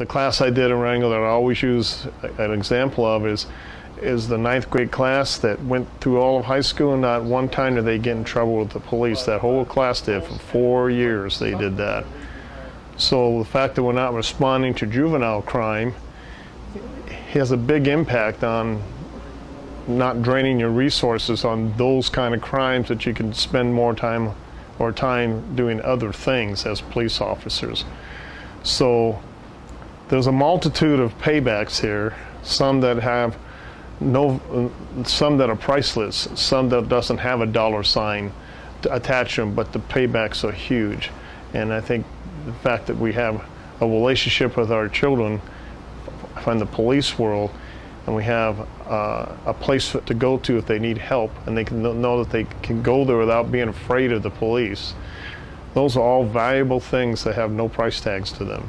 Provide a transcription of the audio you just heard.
the class I did in Wrangell that I always use an example of is is the ninth grade class that went through all of high school and not one time did they get in trouble with the police. That whole class did for four years they did that. So the fact that we're not responding to juvenile crime has a big impact on not draining your resources on those kind of crimes that you can spend more time or time doing other things as police officers. So there's a multitude of paybacks here, some that have no, some that are priceless, some that doesn't have a dollar sign attached to them, but the paybacks are huge. And I think the fact that we have a relationship with our children from the police world, and we have uh, a place to go to if they need help, and they can know that they can go there without being afraid of the police. Those are all valuable things that have no price tags to them.